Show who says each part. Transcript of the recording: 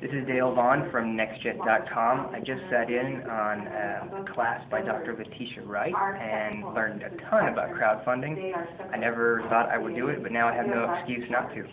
Speaker 1: This is Dale Vaughn from NextJet.com. I just sat in on a class by Dr. Letitia Wright and learned a ton about crowdfunding. I never thought I would do it, but now I have no excuse not to.